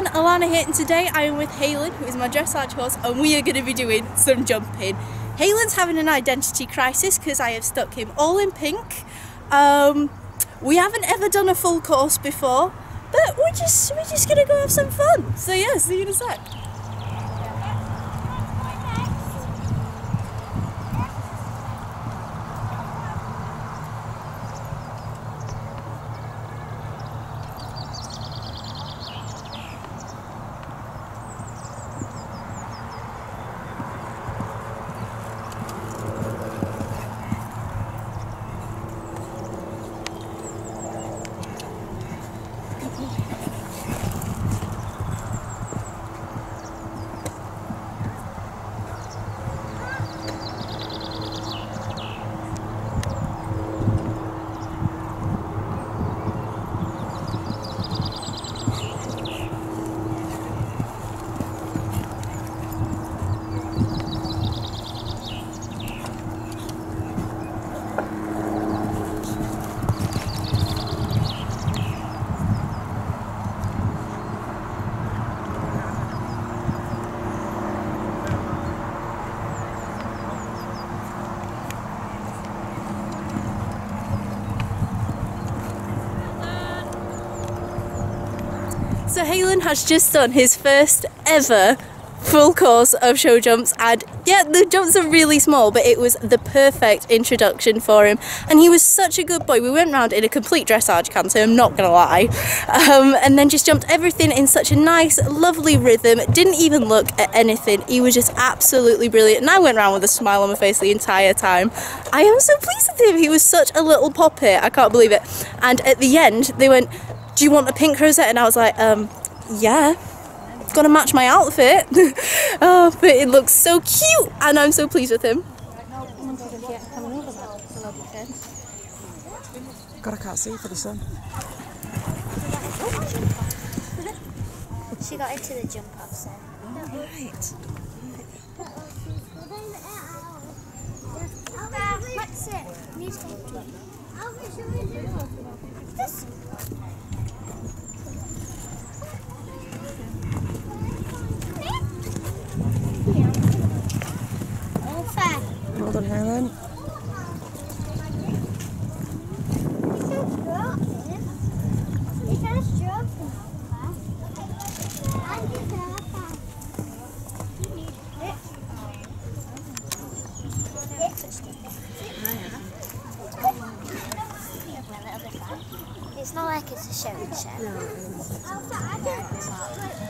everyone, Alanna here and today I am with Halen who is my dressage horse and we are going to be doing some jumping. Halen's having an identity crisis because I have stuck him all in pink. Um, we haven't ever done a full course before but we're just, we're just going to go have some fun. So yeah, see you in a sec. So Halen has just done his first ever full course of show jumps and yeah the jumps are really small but it was the perfect introduction for him. And he was such a good boy. We went round in a complete dressage can so I'm not gonna lie. Um, and then just jumped everything in such a nice lovely rhythm. Didn't even look at anything. He was just absolutely brilliant. And I went around with a smile on my face the entire time. I am so pleased with him. He was such a little poppet. I can't believe it. And at the end they went do you want a pink rosette and I was like um yeah gonna match my outfit. oh, but it looks so cute and I'm so pleased with him. God, I can't see for the sun. She got into the jump off set. Right. What's it? Newspaper. This. Done, Halen. It's not like it's a show and oh, show.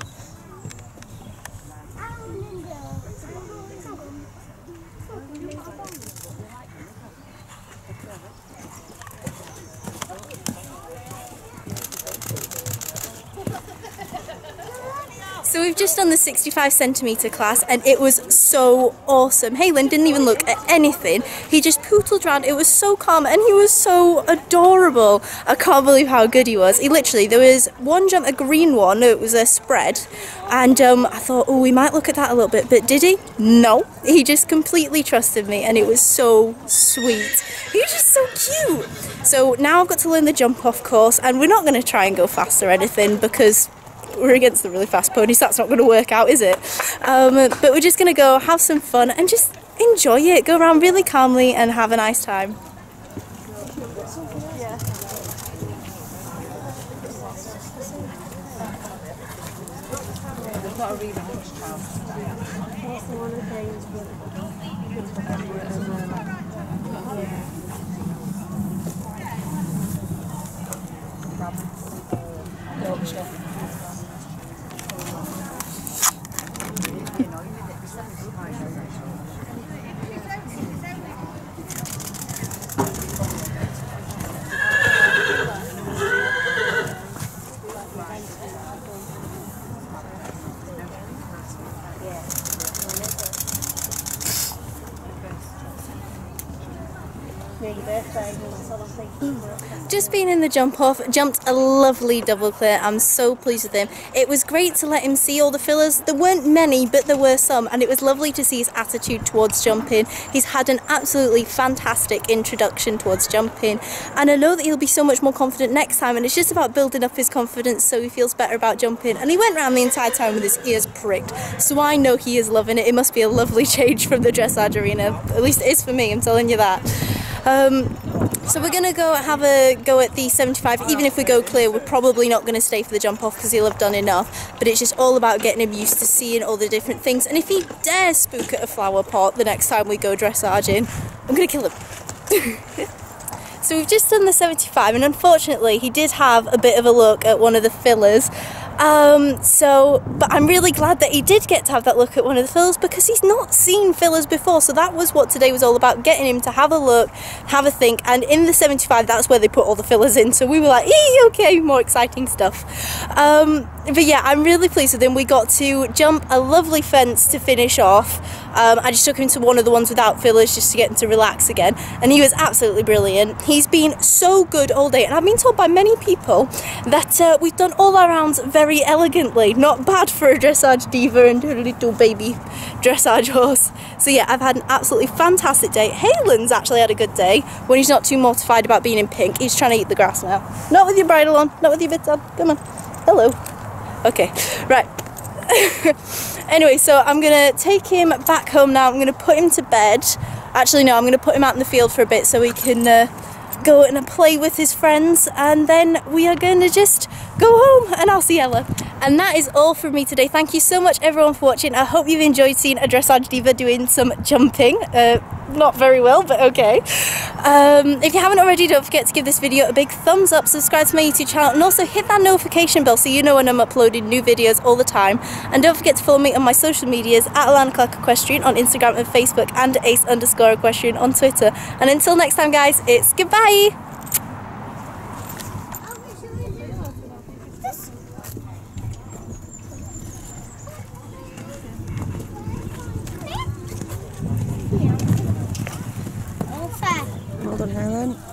So we've just done the 65 centimetre class and it was so awesome. Halen didn't even look at anything. He just pootled around. It was so calm and he was so adorable. I can't believe how good he was. He literally, there was one jump, a green one, it was a spread. And um, I thought, oh, we might look at that a little bit. But did he? No. He just completely trusted me and it was so sweet. He was just so cute. So now I've got to learn the jump off course and we're not going to try and go fast or anything because we're against the really fast ponies, that's not going to work out, is it? Um, but we're just going to go have some fun and just enjoy it. Go around really calmly and have a nice time. Yeah. Just being in the jump off, jumped a lovely double clear. I'm so pleased with him. It was great to let him see all the fillers. There weren't many, but there were some, and it was lovely to see his attitude towards jumping. He's had an absolutely fantastic introduction towards jumping, and I know that he'll be so much more confident next time. And it's just about building up his confidence so he feels better about jumping. And he went around the entire time with his ears pricked, so I know he is loving it. It must be a lovely change from the dressage arena. At least it is for me. I'm telling you that. Um, so we're gonna go have a go at the 75. Even if we go clear, we're probably not gonna stay for the jump off because he'll have done enough. But it's just all about getting him used to seeing all the different things. And if he dares spook at a flower pot the next time we go dressaging, I'm gonna kill him. so we've just done the 75, and unfortunately, he did have a bit of a look at one of the fillers. Um, so, but I'm really glad that he did get to have that look at one of the fillers because he's not seen fillers before. So that was what today was all about, getting him to have a look, have a think. And in the 75, that's where they put all the fillers in. So we were like, okay, more exciting stuff. Um, but yeah, I'm really pleased with him. We got to jump a lovely fence to finish off. Um, I just took him to one of the ones without fillers just to get him to relax again. And he was absolutely brilliant. He's been so good all day. And I've been told by many people that uh, we've done all our rounds very elegantly. Not bad for a dressage diva and a little baby dressage horse. So yeah, I've had an absolutely fantastic day. Halen's actually had a good day when he's not too mortified about being in pink. He's trying to eat the grass now. Not with your bridle on, not with your bits on. Come on. Hello. Okay, right. anyway, so I'm gonna take him back home now. I'm gonna put him to bed. Actually, no, I'm gonna put him out in the field for a bit so he can uh, go and play with his friends, and then we are gonna just go home and I'll see Ella. And that is all from me today. Thank you so much everyone for watching. I hope you've enjoyed seeing a dressage diva doing some jumping. Uh, not very well, but okay. Um, if you haven't already, don't forget to give this video a big thumbs up, subscribe to my YouTube channel, and also hit that notification bell so you know when I'm uploading new videos all the time. And don't forget to follow me on my social medias at Alanna Clarke Equestrian on Instagram and Facebook, and ace underscore equestrian on Twitter. And until next time, guys, it's goodbye! All fair. Well done, Halen.